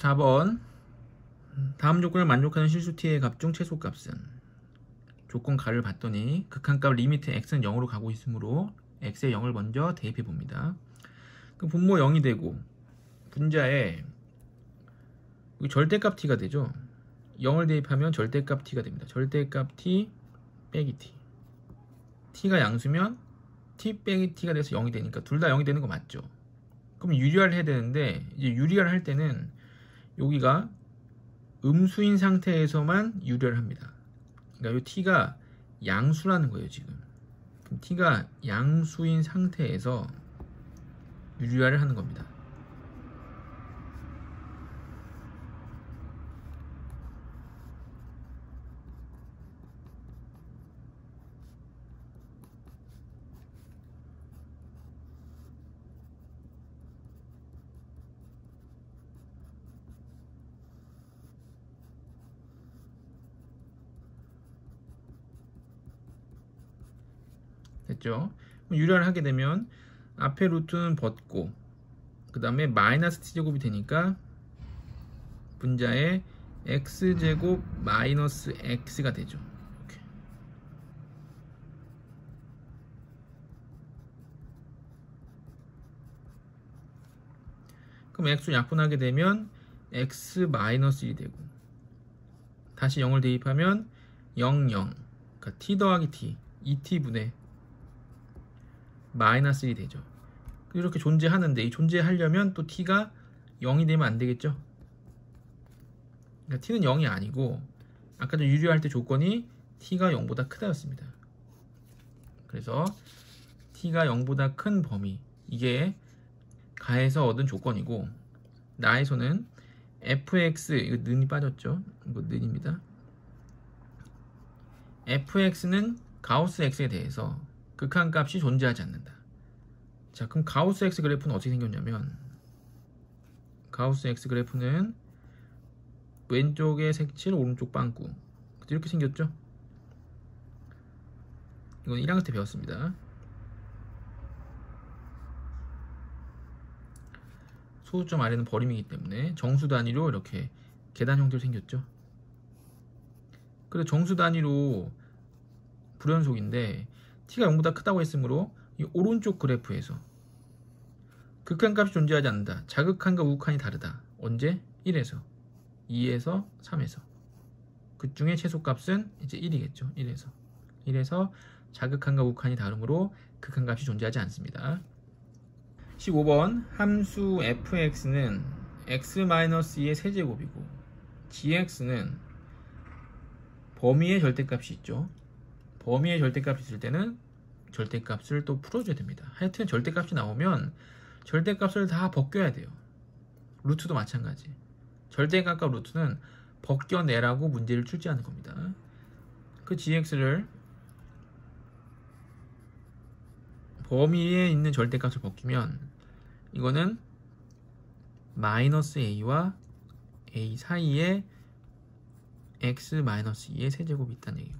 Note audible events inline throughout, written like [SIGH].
4번 다음 조건을 만족하는 실수 t의 값 중 최소값은 조건 가를 봤더니 극한값 limit x는 0으로 가고 있으므로 x의 0을 먼저 대입해 봅니다. 그 분모 0이 되고 분자에 절대값 t가 되죠. 0을 대입하면 절대값 t가 됩니다. 절대값 t 빼기 t. t가 양수면 t 빼기 t가 돼서 0이 되니까 둘 다 0이 되는 거 맞죠? 그럼 유리화를 해야 되는데 이제 유리화를 할 때는 여기가 음수인 상태에서만 유리화를 합니다. 그러니까 이 t가 양수라는 거예요, 지금. t가 양수인 상태에서 유리화를 하는 겁니다. 됐죠? 유리화를 하게 되면 앞에 루트는 벗고 그 다음에 마이너스 t제곱이 되니까 분자에 x제곱 마이너스 x가 되죠. 그럼 x 약분하게 되면 x 마이너스 1이 되고 다시 0을 대입하면 0, 0 그러니까 t 더하기 t 2t분의 마이너스 1이 되죠. 이렇게 존재하는데 이 존재하려면 또 t가 0이 되면 안 되겠죠. 그러니까 t는 0이 아니고 아까 전 유리할 때 조건이 t가 0보다 크다였습니다. 그래서 t가 0보다 큰 범위 이게 가에서 얻은 조건이고 나에서는 fx 이거 는이 빠졌죠. 이거 는입니다. fx는 가우스 x에 대해서 극한값이 존재하지 않는다. 자, 그럼 가우스 x 그래프는 어떻게 생겼냐면 가우스 x 그래프는 왼쪽에 색칠, 오른쪽 빵꾸 이렇게 생겼죠? 이건 1학년 때 배웠습니다. 소수점 아래는 버림이기 때문에 정수 단위로 이렇게 계단 형태로 생겼죠. 그래서 정수 단위로 불연속인데 t가 0보다 크다고 했으므로 이 오른쪽 그래프에서 극한값이 존재하지 않는다. 자극한과 우극한이 다르다. 언제? 1에서 2에서 3에서 그 중에 최소값은 이제 1이겠죠. 1에서 1에서 자극한과 우극한이 다르므로 극한값이 존재하지 않습니다. 15번 함수 fx는 x-2의 세제곱이고 gx는 범위의 절대값이 있죠. 범위의 절대값이 있을 때는 절대값을 또 풀어줘야 됩니다. 하여튼 절대값이 나오면 절대값을 다 벗겨야 돼요. 루트도 마찬가지. 절대값과 루트는 벗겨내라고 문제를 출제하는 겁니다. 그 gx를 범위에 있는 절대값을 벗기면 이거는 마이너스 a와 a 사이에 x 마이너스 2의 세제곱이 있다는 얘기고 그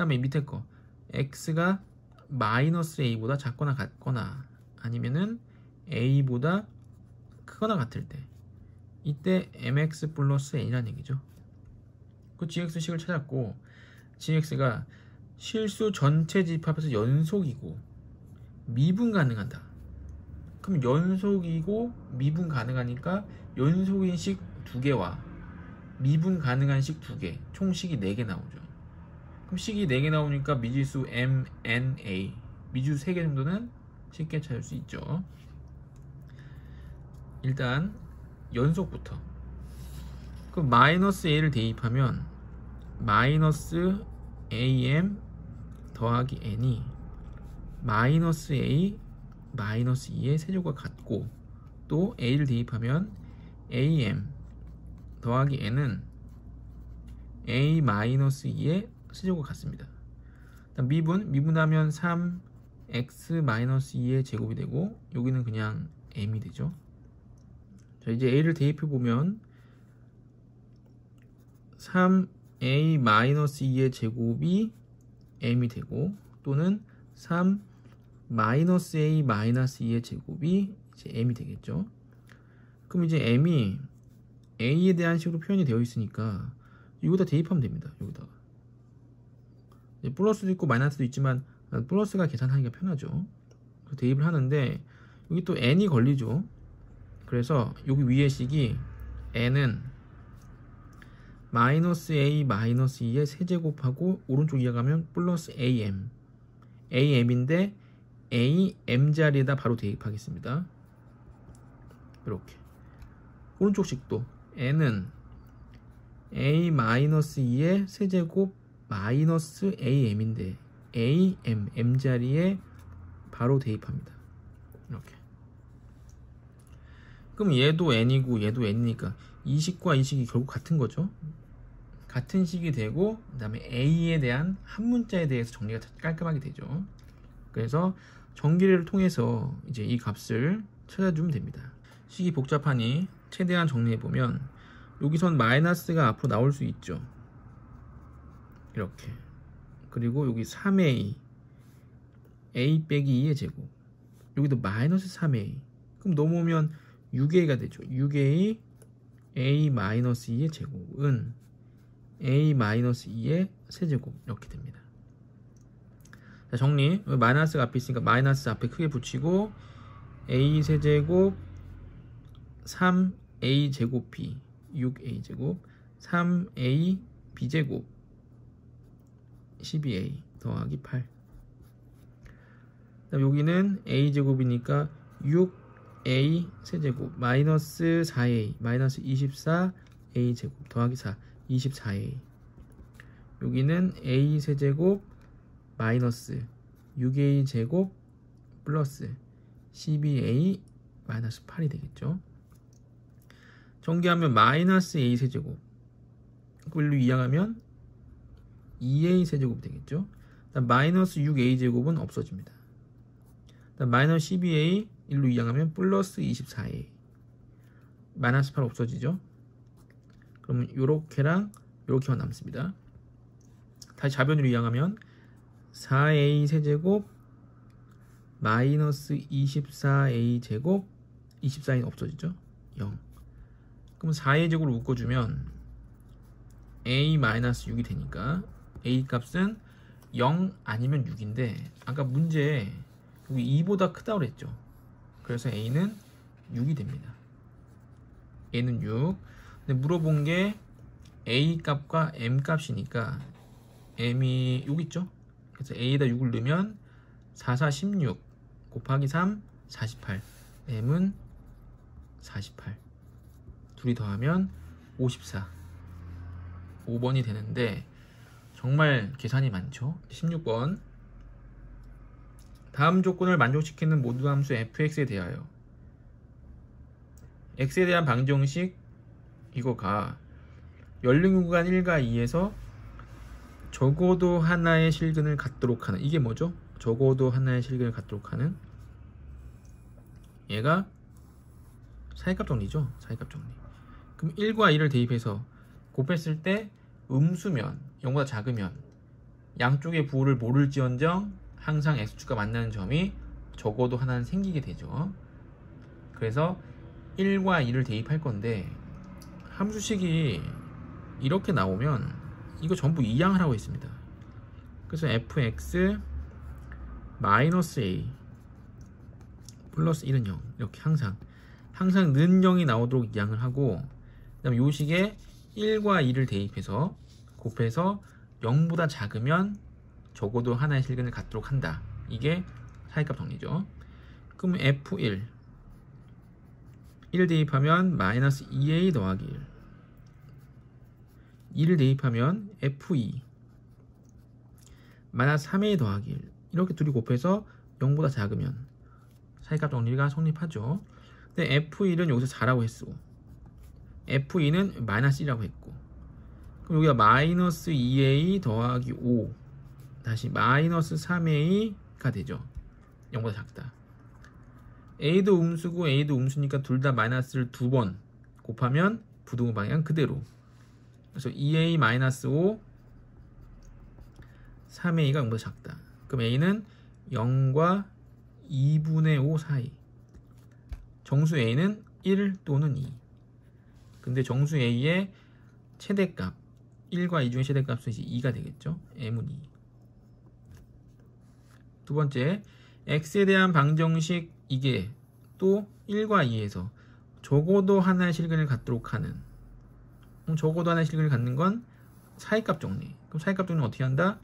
다음에 밑에 거. X가 마이너스 a보다 작거나 같거나 아니면은 a보다 크거나 같을 때. 이때 mx 플러스 a라는 얘기죠. 그 gx식을 찾았고 gx가 실수 전체 집합에서 연속이고 미분 가능하다. 그럼 연속이고 미분 가능하니까 연속인 식 두 개와 미분 가능한 식 두 개, 총 식이 네 개 나오죠. 그럼 식이 4개 나오니까 미지수 M, N, A. 미지수 3개 정도는 쉽게 찾을 수 있죠. 일단 연속부터. 그 마이너스 A를 대입하면 마이너스 AM 더하기 N이 마이너스 A 마이너스 2의 세조가 같고 또 A를 대입하면 AM 더하기 N은 A 마이너스 2의 세제곱 같습니다. 미분, 미분하면 3x-2의 제곱이 되고 여기는 그냥 m이 되죠. 자 이제 a를 대입해 보면 3a-2의 제곱이 m이 되고 또는 3-a-2의 제곱이 이제 m이 되겠죠. 그럼 이제 m이 a에 대한 식으로 표현이 되어 있으니까 여기다 대입하면 됩니다. 여기다가 플러스도 있고 마이너스도 있지만 플러스가 계산하기가 편하죠. 대입을 하는데 여기 또 n이 걸리죠. 그래서 여기 위에 식이 n은 마이너스 a 마이너스 2의 세제곱하고 오른쪽 이어가면 플러스 am am인데 a m 자리에다 바로 대입하겠습니다. 이렇게 오른쪽 식도 n은 a 마이너스 2의 세제곱 마이너스 am인데 a m m 자리에 바로 대입합니다. 이렇게 그럼 얘도 n이고 얘도 n이니까 이 식과 이 식이 결국 같은 거죠. 같은 식이 되고 그 다음에 a에 대한 한 문자에 대해서 정리가 깔끔하게 되죠. 그래서 정기를 통해서 이제 이 값을 찾아주면 됩니다. 식이 복잡하니 최대한 정리해보면 여기선 마이너스가 앞으로 나올 수 있죠. 이렇게 그리고 여기 3a a 빼기 2의 제곱 여기도 마이너스 3a 그럼 넘어오면 6a가 되죠. 6a a 마이너스 2의 제곱은 a 마이너스 2의 세제곱 이렇게 됩니다. 자, 정리. 마이너스가 앞에 있으니까 마이너스 앞에 크게 붙이고 a 세제곱 3a 제곱 b 6a 제곱 3a b제곱 12a 더하기 8 여기는 a 제곱이니까 6a 세제곱 마이너스 4a 마이너스 24a 제곱 더하기 4 24a 여기는 a 세제곱 마이너스 6a 제곱 플러스 12a 마이너스 8이 되겠죠. 전개하면 마이너스 a 세제곱. 그걸로 이항하면 2a 세제곱 되겠죠. 마이너스 6a 제곱은 없어집니다. 마이너스 12a 1로 이항하면 플러스 24a 마이너스 8 없어지죠. 그러면 요렇게랑 요렇게만 남습니다. 다시 자변으로 이항하면 4a 세제곱 마이너스 24a 제곱 24는 없어지죠 0 그럼 4a 제곱을 묶어주면 a 마이너스 6이 되니까 a 값은 0 아니면 6인데 아까 문제에 여기 2보다 크다고 그랬죠? 그래서 a는 6이 됩니다. A는 6 근데 물어본 게 a 값과 m 값이니까 m이 6 있죠? 그래서 A에다 6을 넣으면 4, 4, 16 곱하기 3, 48 M은 48 둘이 더하면 54 5번이 되는데 정말 계산이 많죠 16번 다음 조건을 만족시키는 모든 함수 fx에 대하여 x에 대한 방정식 이거가 열린 구간 1과 2에서 적어도 하나의 실근을 갖도록 하는 이게 뭐죠? 적어도 하나의 실근을 갖도록 하는 얘가 사이값 정리죠. 사이값 정리. 그럼 1과 2를 대입해서 곱했을 때 음수면 0보다 작으면 양쪽의 부호를 모를지언정 항상 x축과 만나는 점이 적어도 하나는 생기게 되죠. 그래서 1과 2를 대입할 건데 함수식이 이렇게 나오면 이거 전부 이항을 하고 있습니다. 그래서 fx 마이너스 a 플러스 1은 0 이렇게 항상 항상 는 0이 나오도록 이항을 하고 그 다음에 요 식에 1과 2를 대입해서 곱해서 0보다 작으면 적어도 하나의 실근을 갖도록 한다. 이게 사이값 정리죠. 그럼 f1 1 대입하면 마이너스 2a 더하기 1 2를 대입하면 F2 마이너스 3a 더하기 1 이렇게 둘이 곱해서 0보다 작으면 사이값 정리가 성립하죠. 근데 F1은 여기서 4라고 했어. F2는 마이너스 1이라고 했고 그럼 여기가 마이너스 2a 더하기 5 다시 마이너스 3a가 되죠. 0보다 작다. a도 음수고 a도 음수니까 둘 다 마이너스를 두 번 곱하면 부등호 방향 그대로 그래서 2a-5 3a가 0보다 작다. 그럼 a는 0과 2분의 5 사이. 정수 a는 1 또는 2. 근데 정수 A의 최대값 1과 2 중에 최대값은 이제 2가 되겠죠. m은 2. 두 번째, x에 대한 방정식 이게 또 1과 2에서 적어도 하나의 실근을 갖도록 하는 그럼 적어도 하나의 실근을 갖는 건 사이값 정리. 그럼 사이값 정리는 어떻게 한다?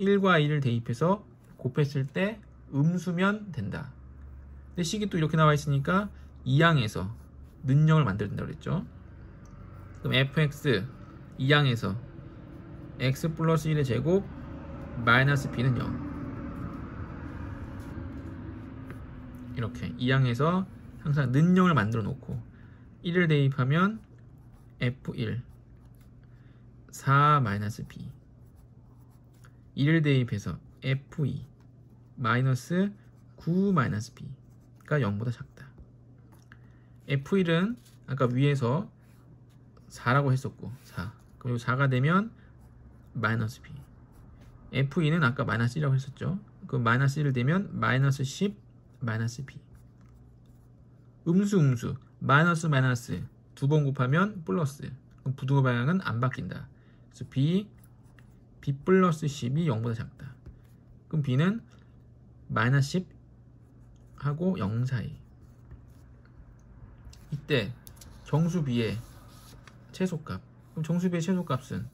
1과 2를 대입해서 곱했을 때 음수면 된다. 근데 식이 또 이렇게 나와 있으니까 2항에서 는형을 만들어야 그랬죠. 그럼 fx 2항에서 x 플러스 1의 제곱 마이너스 b는 0 이렇게 2항에서 항상 는형을 만들어 놓고 1을 대입하면 f1 4 마이너스 b. 1을 대입해서 f2 마이너스 9 마이너스 b가 0보다 작다. F1은 아까 위에서 4라고 했었고 4 그리고 4가 되면 마이너스 b. f2는 아까 마이너스 1이라고 했었죠? 그 마이너스 1을 대면 마이너스 10 마이너스 b. 음수 음수. 마이너스 마이너스. 두 번 곱하면 플러스. 그럼 부등호 방향은 안 바뀐다. 그래서 b b 플러스 10이 0보다 작다. 그럼 b는 마이너스 10 하고 0 사이. 이때 정수 b의 최소값. 그럼 정수 b의 최소값은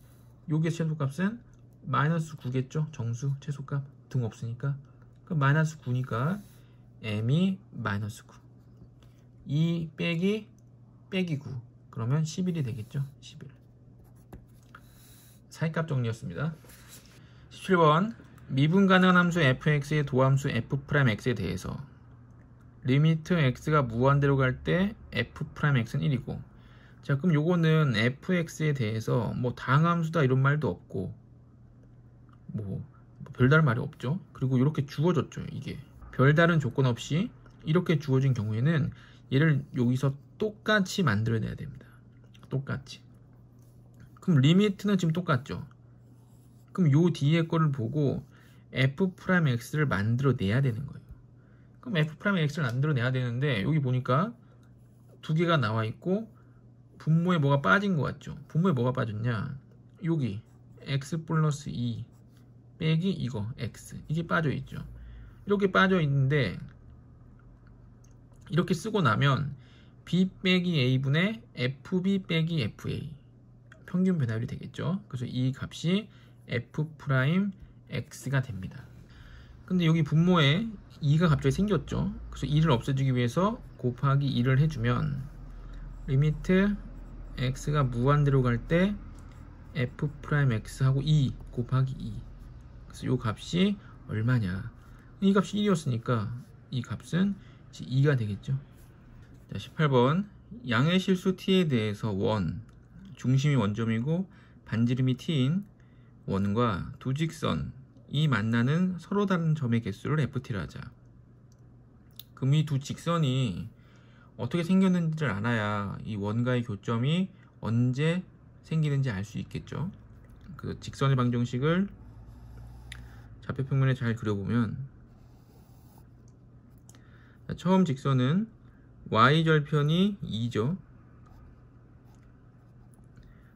요게 최소값은 마이너스 9겠죠? 정수 최소값. 등 없으니까. 그럼 마이너스 9니까 m이 마이너스 9 2 빼기 빼기 9 그러면 11이 되겠죠? 11 사이값 정리였습니다. 17번. 미분 가능한 함수 fx의 도함수 f'x에 대해서 limit x가 무한대로 갈 때 f'x는 1이고 자 그럼 요거는 fx에 대해서 뭐 다항함수다 이런 말도 없고 뭐 별다른 말이 없죠. 그리고 이렇게 주어졌죠 이게. 별다른 조건 없이 이렇게 주어진 경우에는 얘를 여기서 똑같이 만들어내야 됩니다. 똑같이. 그럼 리미트는 지금 똑같죠? 그럼 요 뒤에 거를 보고 f'x를 만들어내야 되는 거예요. 그럼 f'x를 만들어내야 되는데 여기 보니까 두 개가 나와 있고 분모에 뭐가 빠진 것 같죠. 분모에 뭐가 빠졌냐? 여기 x 플러스 2 빼기 이거 x. 이게 빠져 있죠. 이렇게 빠져 있는데 이렇게 쓰고 나면 b 빼기 a분의 fb 빼기 fa 평균 변화율이 되겠죠. 그래서 이 값이 f prime x가 됩니다. 근데 여기 분모에 2가 갑자기 생겼죠. 그래서 2를 없애주기 위해서 곱하기 2를 해주면 limit x가 무한대로 갈 때 f prime x하고 2 곱하기 2 그래서 이 값이 얼마냐? 이 값이 1이었으니까 이 값은 2가 되겠죠. 자 18번. 양의 실수 t에 대해서 원. 중심이 원점이고 반지름이 t인 원과 두 직선이 만나는 서로 다른 점의 개수를 ft라 하자. 그럼 이 두 직선이 어떻게 생겼는지를 알아야 이 원과의 교점이 언제 생기는지 알 수 있겠죠. 그 직선의 방정식을 좌표평면에 잘 그려보면 처음 직선은 y절편이 2죠.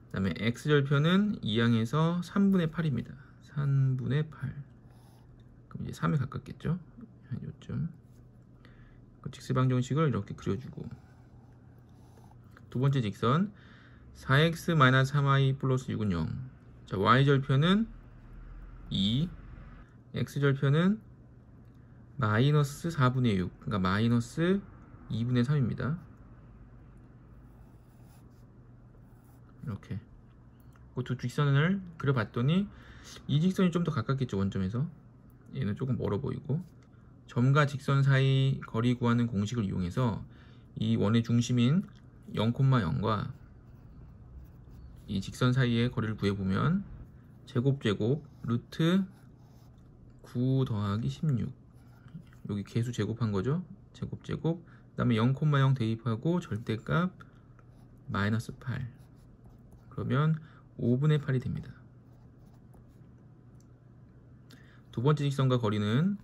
그 다음에 x절편은 2항에서 3분의 8입니다. 3분의 8 그럼 이제 3에 가깝겠죠. 한 요쯤 그 직사방 정식을 이렇게 그려주고. 두 번째 직선 4x-3y 플러스 6은 0 자, y절편은 2 x절편은 마이너스 4분의 6 그러니까 마이너스 2분의 3입니다. 이렇게. 그두 직선을 그려봤더니 이 직선이 좀 더 가깝겠죠 원점에서. 얘는 조금 멀어 보이고 점과 직선 사이 거리 구하는 공식을 이용해서 이 원의 중심인 0,0과 이 직선 사이의 거리를 구해보면 제곱 제곱 루트 9 더하기 16 여기 개수 제곱한 거죠? 제곱 제곱. 그 다음에 0,0 대입하고 절대값 마이너스 8 그러면 5분의 8이 됩니다. 두 번째 직선과 거리는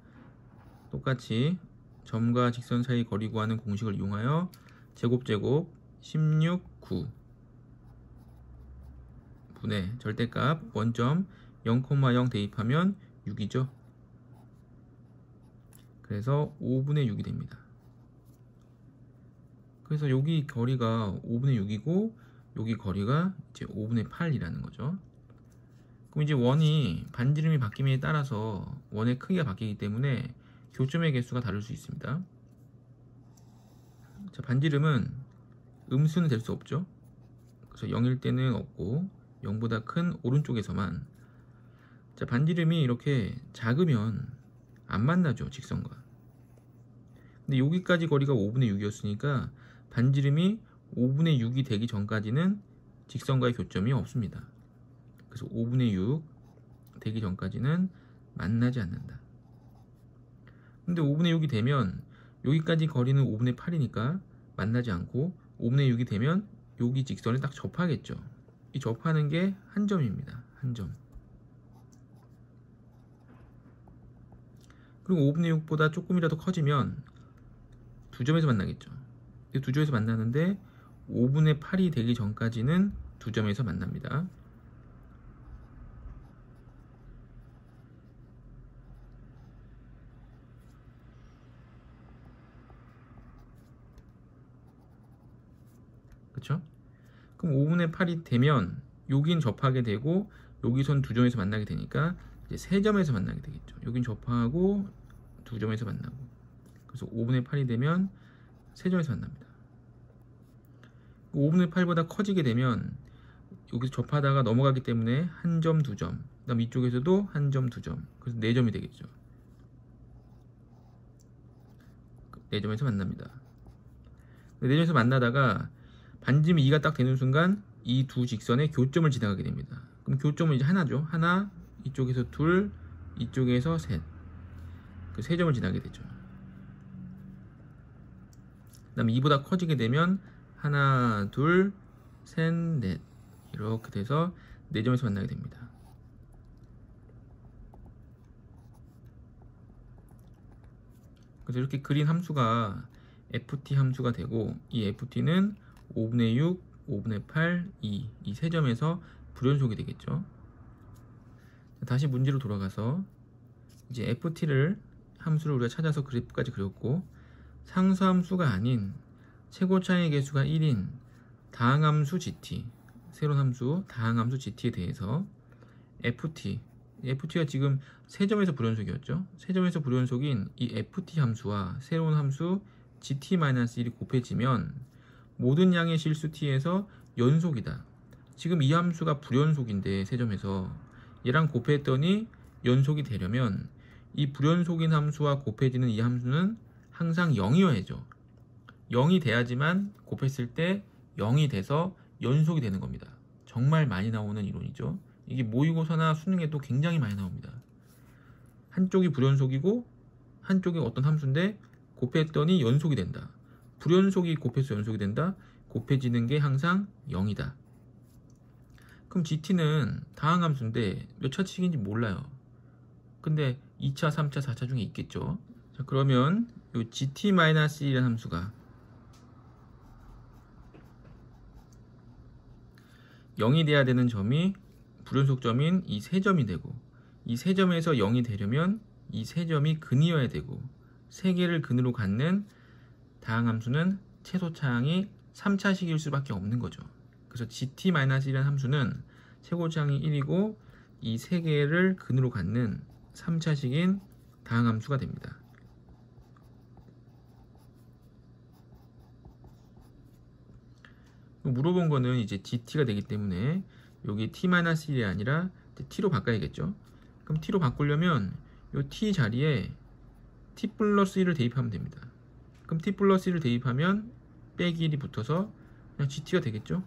똑같이 점과 직선 사이 거리 구하는 공식을 이용하여 제곱 제곱 16, 9 분의 절대값 원점 0,0 대입하면 6이죠. 그래서 5분의 6이 됩니다. 그래서 여기 거리가 5분의 6이고 여기 거리가 이제 5분의 8이라는 거죠. 그럼 이제 원이 반지름이 바뀜에 따라서 원의 크기가 바뀌기 때문에 교점의 개수가 다를 수 있습니다. 자, 반지름은 음수는 될 수 없죠. 그래서 0일 때는 없고 0보다 큰 오른쪽에서만 자, 반지름이 이렇게 작으면 안 만나죠, 직선과. 근데 여기까지 거리가 5분의 6이었으니까 반지름이 5분의 6이 되기 전까지는 직선과의 교점이 없습니다. 그래서 5분의 6 되기 전까지는 만나지 않는다. 근데 5분의 6이 되면 여기까지 거리는 5분의 8이니까 만나지 않고 5분의 6이 되면 여기 직선을 딱 접하겠죠. 이 접하는 게 한 점입니다. 한 점. 그리고 5분의 6보다 조금이라도 커지면 두 점에서 만나겠죠. 두 점에서 만나는데 5분의 8이 되기 전까지는 두 점에서 만납니다. 그쵸? 그럼 5분의 8이 되면 여긴 접하게 되고 여기선 두 점에서 만나게 되니까 이제 세 점에서 만나게 되겠죠. 여긴 접하고 두 점에서 만나고 그래서 5분의 8이 되면 세 점에서 만납니다. 5분의 8보다 커지게 되면 여기서 접하다가 넘어가기 때문에 한 점, 두 점. 그다음 이쪽에서도 한 점, 두 점. 그래서 네 점이 되겠죠. 네 점에서 만납니다. 네 점에서 만나다가 반지름 2가 딱 되는 순간 이 두 직선의 교점을 지나가게 됩니다. 그럼 교점은 이제 하나죠. 하나, 이쪽에서 둘, 이쪽에서 셋. 그 세 점을 지나게 되죠. 그 다음 2보다 커지게 되면 하나, 둘, 셋, 넷 이렇게 돼서 네 점에서 만나게 됩니다. 그래서 이렇게 그린 함수가 ft 함수가 되고 이 ft는 5분의 6, 5분의 8, 2 이 세 점에서 불연속이 되겠죠. 다시 문제로 돌아가서 이제 ft를 함수를 우리가 찾아서 그래프까지 그렸고 상수함수가 아닌 최고차의 개수가 1인 다항함수 gt 새로운 함수 다항함수 gt에 대해서 ft ft가 지금 세 점에서 불연속이었죠 세 점에서 불연속인 이 ft 함수와 새로운 함수 gt-1이 곱해지면 모든 양의 실수 t에서 연속이다 지금 이 함수가 불연속인데 세 점에서 얘랑 곱했더니 연속이 되려면 이 불연속인 함수와 곱해지는 이 함수는 항상 0이어야죠 0이 돼야지만 곱했을 때 0이 돼서 연속이 되는 겁니다. 정말 많이 나오는 이론이죠. 이게 모의고사나 수능에도 굉장히 많이 나옵니다. 한쪽이 불연속이고 한쪽이 어떤 함수인데 곱했더니 연속이 된다. 불연속이 곱해서 연속이 된다. 곱해지는 게 항상 0이다. 그럼 GT는 다항함수인데 몇 차칙인지 몰라요. 근데 2차, 3차, 4차 중에 있겠죠. 자, 그러면 이 GT-1이라는 함수가 0이 돼야 되는 점이 불연속점인 이 세 점이 되고 이 세 점에서 0이 되려면 이 세 점이 근이어야 되고 세 개를 근으로 갖는 다항함수는 최소 차항이 3차식일 수밖에 없는 거죠. 그래서 gt-1이라는 함수는 최고차항이 1이고 이 세 개를 근으로 갖는 3차식인 다항함수가 됩니다. 물어본 거는 이제 GT가 되기 때문에 여기 T-1이 아니라 T로 바꿔야겠죠. 그럼 T로 바꾸려면 이 T 자리에 T 플러스 1을 대입하면 됩니다. 그럼 T 플러스 1을 대입하면 빼기 1이 붙어서 그냥 GT가 되겠죠.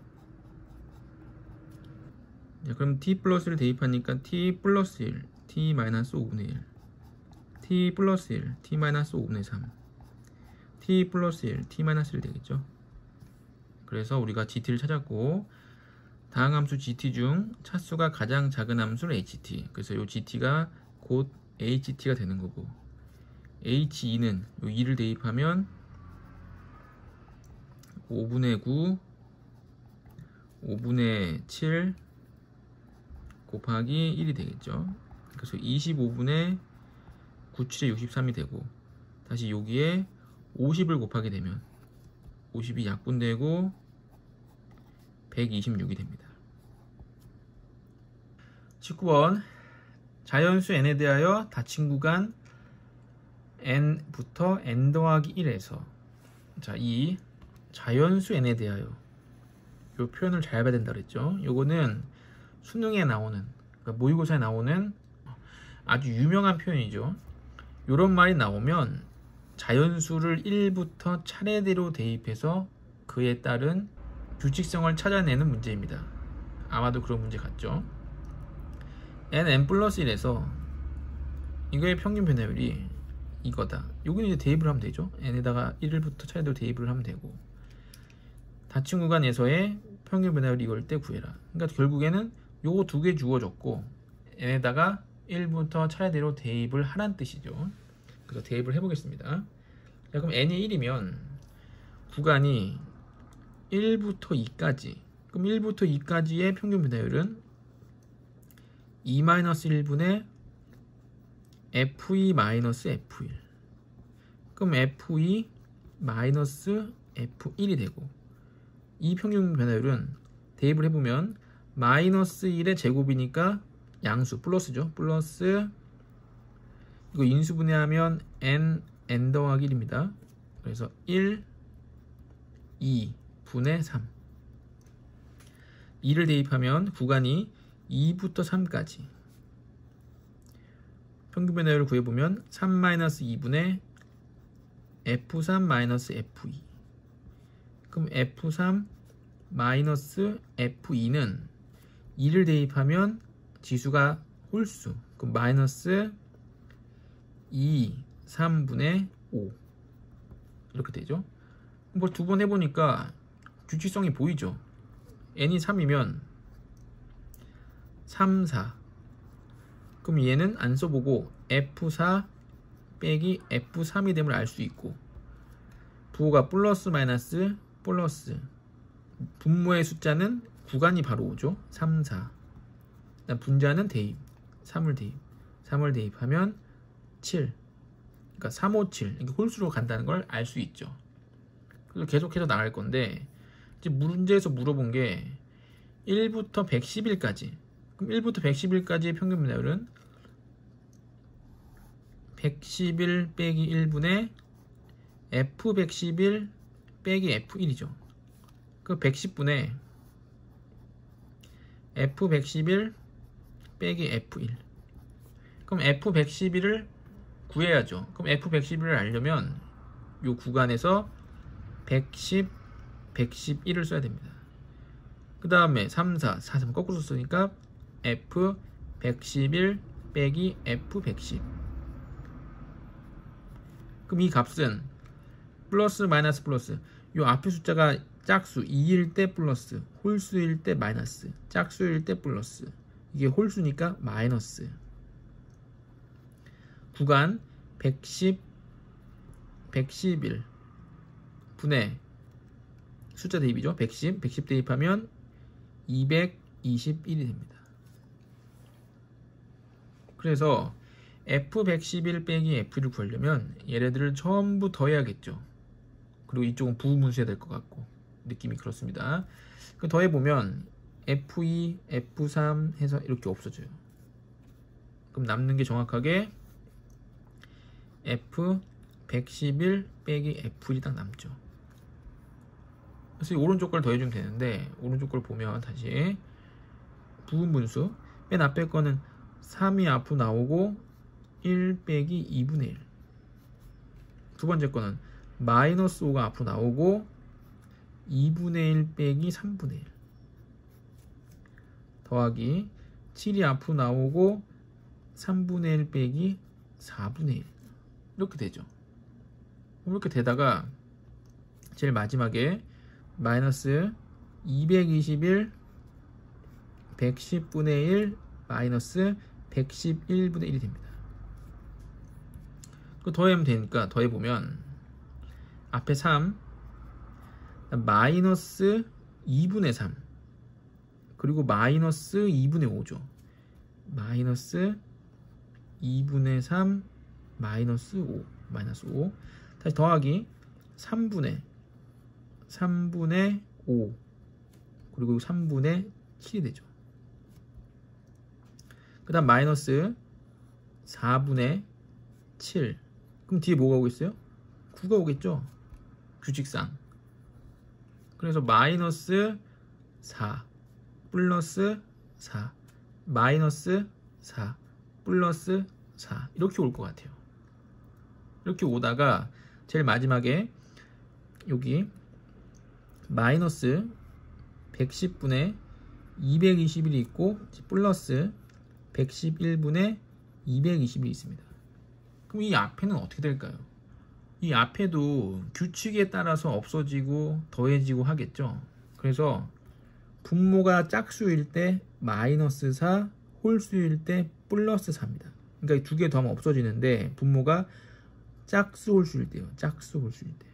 자, 그럼 T 플러스 1을 대입하니까 T 플러스 1, T 마이너스 5분의 1, T 플러스 1, T 마이너스 5분의 3, T 플러스 1, T 마이너스 1 되겠죠. 그래서 우리가 GT를 찾았고 다항 함수 GT 중 차수가 가장 작은 함수는 HT 그래서 이 GT가 곧 HT가 되는 거고 H2는 이 2를 대입하면 5분의 9 5분의 7 곱하기 1이 되겠죠. 그래서 25분의 97에 63이 되고 다시 여기에 50을 곱하게 되면 50이 약분되고 126이 됩니다. 19번 자연수 n에 대하여 닫힌 구간 n부터 n 더하기 1에서 자, 이 자연수 n에 대하여 이 표현을 잘 봐야 된다 그랬죠. 요거는 수능에 나오는 그러니까 모의고사에 나오는 아주 유명한 표현이죠. 이런 말이 나오면 자연수를 1부터 차례대로 대입해서 그에 따른 규칙성을 찾아내는 문제입니다. 아마도 그런 문제 같죠. n n 플러스 1에서 이거의 평균 변화율이 이거다. 여기는 이제 대입을 하면 되죠. n에다가 1부터 차례대로 대입을 하면 되고 닫힌 구간에서의 평균 변화율 이걸 때 구해라. 그러니까 결국에는 요거 두 개 주어졌고 n에다가 1부터 차례대로 대입을 하란 뜻이죠. 그래서 대입을 해보겠습니다. 자, 그럼 n이 1이면 구간이 1부터 2까지 그럼 1부터 2까지의 평균 변화율은 2-1분의 fe-f1 그럼 fe f1이 되고 이 평균 변화율은 대입을 해보면 마이너스 1의 제곱이니까 양수 플러스죠. 플러스 이거 인수분해하면 n n 더하기 1입니다. 그래서 1 2 분의 3 2를 대입하면 구간이 2부터 3까지 평균 변화율을 구해보면 3-2분의 f3-f2 그럼 f3 마이너스 f2는 2를 대입하면 지수가 홀수. 그럼 마이너스 2 3분의 5 이렇게 되죠. 뭐 두 번 해보니까 규칙성이 보이죠? n이 3이면 3, 4 그럼 얘는 안 써보고 F4 빼기 F3이 됨을 알 수 있고 부호가 플러스 마이너스 플러스 분모의 숫자는 구간이 바로 오죠. 3, 4 분자는 대입. 3을 대입. 3을 대입하면 7 그러니까 3, 5, 7 이게 홀수로 간다는 걸 알 수 있죠. 그래서 계속해서 나갈 건데 이제 문제에서 물어본 게 1부터 110일까지 그럼 1부터 110일까지의 평균 분할율은 111 빼기 1분의 F111 빼기 F1이죠. 그 110분의 F111 빼기 F1 그럼 F111을 구해야죠. 그럼 F111을 알려면 이 구간에서 110, 111을 써야 됩니다. 그 다음에 3, 4, 4, 3 거꾸로 쓰니까 F 111 빼기 F 110 그럼 이 값은 플러스 마이너스 플러스. 요 앞에 숫자가 짝수 2일 때 플러스 홀수일 때 마이너스 짝수일 때 플러스. 이게 홀수니까 마이너스. 구간 110 111 분의 숫자 대입이죠. 110 110 대입하면 221이 됩니다 그래서 F111 빼기 F1을 구하려면 얘네들을 전부 더해야겠죠. 그리고 이쪽은 부분수해야 될 것 같고 느낌이 그렇습니다. 그 더해보면 F2, F3 해서 이렇게 없어져요. 그럼 남는 게 정확하게 F111 빼기 F1이 딱 남죠. 그래서 오른쪽 걸 더해주면 되는데 오른쪽 걸 보면 다시 부분분수 맨 앞에 거는 3이 앞으로 나오고 1 빼기 2분의 1. 두 번째 거는 마이너스 5가 앞으로 나오고 2분의 1 빼기 3분의 1. 더하기 7이 앞으로 나오고 3분의 1 빼기 4분의 1. 이렇게 되죠. 이렇게 되다가 제일 마지막에 마이너스 221 110분의 1 마이너스 111분의 1이 됩니다. 그 더하면 되니까 더해보면 앞에 3 마이너스 2분의 3 그리고 마이너스 2분의 5죠. 마이너스 2분의 3 마이너스 5 마이너스 5 다시 더하기 3분의 3분의 5 그리고 3분의 7이 되죠. 그 다음 마이너스 4분의 7 그럼 뒤에 뭐가 오겠어요? 9가 오겠죠? 규칙상 그래서 마이너스 4 플러스 4 마이너스 4 플러스 4 이렇게 올 것 같아요. 이렇게 오다가 제일 마지막에 여기 마이너스 110분의 221이 있고 플러스 111분의 221이 있습니다. 그럼 이 앞에는 어떻게 될까요? 이 앞에도 규칙에 따라서 없어지고 더해지고 하겠죠. 그래서 분모가 짝수일 때 마이너스 4, 홀수일 때 플러스 4입니다. 그러니까 두 개 더하면 없어지는데 분모가 짝수 홀수일 때요. 짝수 홀수일 때.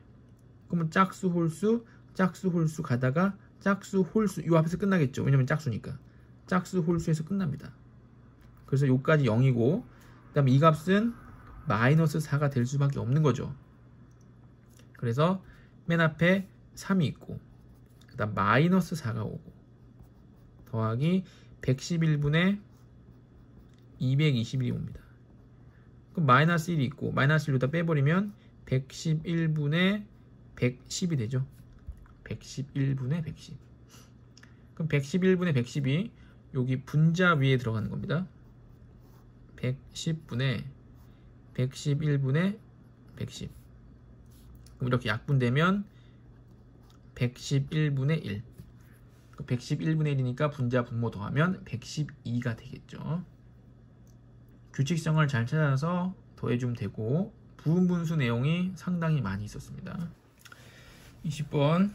그러면 짝수 홀수, 짝수 홀수 가다가 짝수 홀수 이 앞에서 끝나겠죠. 왜냐면 짝수니까. 짝수 홀수에서 끝납니다. 그래서 요까지 0이고 그 다음에 이 값은 마이너스 4가 될 수밖에 없는 거죠. 그래서 맨 앞에 3이 있고 그 다음 마이너스 4가 오고 더하기 111분의 221이 옵니다. 그럼 마이너스 1이 있고 마이너스 1로 다 빼버리면 111분의 110이 되죠. 111분의 110. 그럼 111분의 110이 여기 분자 위에 들어가는 겁니다. 110분의 111분의 110. 그럼 이렇게 약분되면 111분의 1. 111분의 1이니까 분자 분모 더하면 112가 되겠죠. 규칙성을 잘 찾아서 더해주면 되고 부분 분수 내용이 상당히 많이 있었습니다. 20번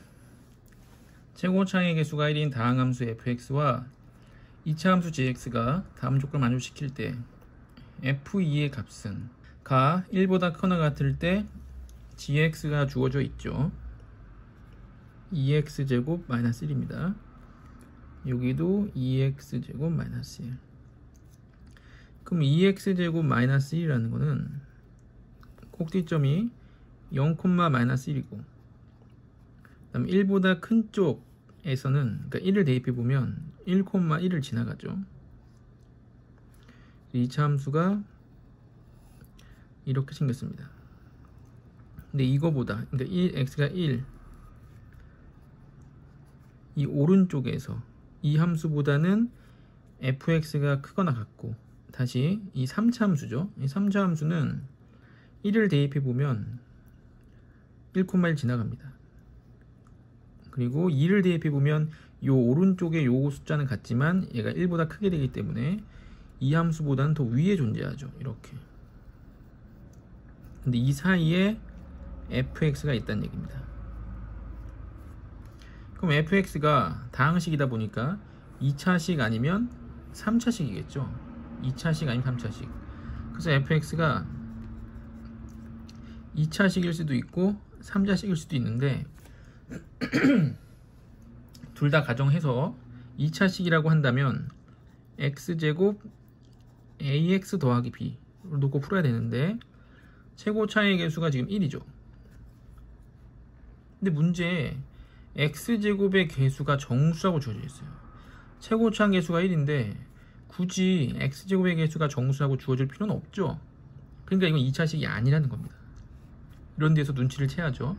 최고차의 개수가 1인 다항함수 fx와 2차 함수 gx가 다음 조건을 만족시킬 때 f2의 값은 가 1보다 크거나 같을 때 gx가 주어져 있죠. 2x제곱 마이너스 1입니다. 여기도 2x제곱 마이너스 1 그럼 2x제곱 마이너스 1이라는 거는 꼭지점이 0, 마이너스 1이고 그다음 1보다 큰 쪽에서는 그러니까 1을 대입해 보면 1, 1을 지나가죠. 이차 함수가 이렇게 생겼습니다. 근데 이거보다 그러니까 1, x가 1, 이 오른쪽에서 이 함수보다는 fx가 크거나 같고 다시 이 3차 함수죠. 이 3차 함수는 1을 대입해 보면 1,1 지나갑니다. 그리고 2를 대입해 보면 요 오른쪽에 요 숫자는 같지만 얘가 1보다 크게 되기 때문에 이 함수보다는 더 위에 존재하죠. 이렇게. 근데 이 사이에 fx가 있다는 얘기입니다. 그럼 fx가 다항식이다 보니까 2차식 아니면 3차식이겠죠. 2차식 아니면 3차식. 그래서 fx가 2차식일 수도 있고 3차식일 수도 있는데 [CLEARS THROAT] 둘 다 가정해서 2차식이라고 한다면 x제곱 ax 더하기 b를 놓고 풀어야 되는데 최고 차의 개수가 지금 1이죠. 근데 문제 x제곱의 개수가 정수라고 주어져 있어요. 최고 차 개수가 1인데 굳이 x제곱의 개수가 정수라고 주어질 필요는 없죠. 그러니까 이건 2차식이 아니라는 겁니다. 이런 데서 눈치를 채야죠.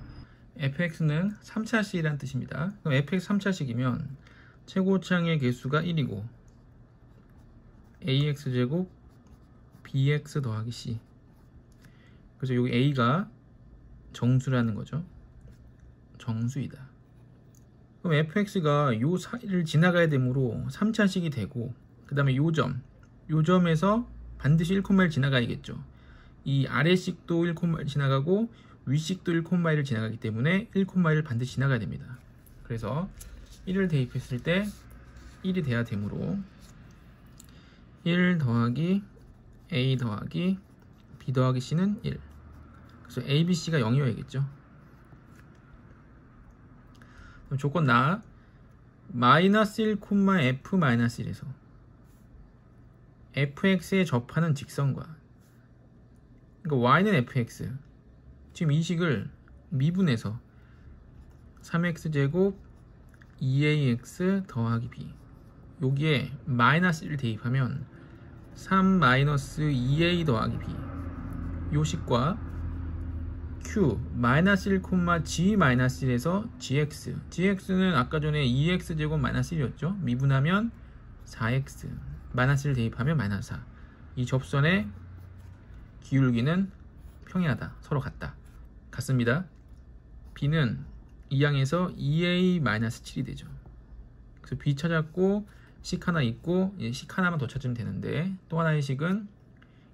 fx는 3차식이라는 뜻입니다. 그럼 fx 3차식이면 최고차의 개수가 1이고 ax제곱 bx 더하기 c 그래서 여기 a가 정수라는 거죠. 정수이다. 그럼 fx가 요 사이를 지나가야 되므로 3차식이 되고 그 다음에 요점 요점에서 반드시 1,1 지나가야겠죠. 이 아래식도 1,1 지나가고 위식도 1,1을 지나가기 때문에 1,1을 반드시 지나가야 됩니다. 그래서 1을 대입했을 때 1이 돼야 되므로 1 더하기 a 더하기 b 더하기 c는 1 그래서 a, b, c가 0이어야겠죠. 조건 나. 마이너스 1, f 마이너스 1에서 fx에 접하는 직선과 그러니까 y는 fx 지금 이 식을 미분해서 3x제곱 2ax 더하기 b. 여기에 마이너스 1을 대입하면 3 마이너스 2a 더하기 b 요 식과 q 마이너스 1, g 마이너스 1에서 gx gx는 아까 전에 2x 제곱 마이너스 1이었죠? 미분하면 4x 마이너스 1 대입하면 마이너스 4 이 접선의 기울기는 평이하다. 서로 같다. 같습니다. b는 2항에서 2a-7이 되죠. 그래서 b 찾았고 식 하나 있고 식 하나만 더 찾으면 되는데 또 하나의 식은